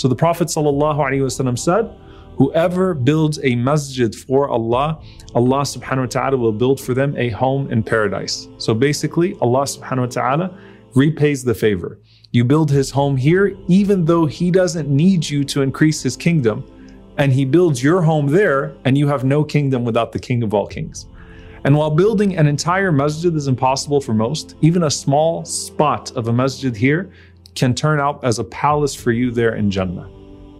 So the Prophet ﷺ said, Whoever builds a masjid for Allah, Allah subhanahu wa ta'ala will build for them a home in paradise. So basically, Allah subhanahu wa ta'ala repays the favor. You build his home here, even though he doesn't need you to increase his kingdom, and he builds your home there, and you have no kingdom without the king of all kings. And while building an entire masjid is impossible for most, even a small spot of a masjid here can turn out as a palace for you there in Jannah.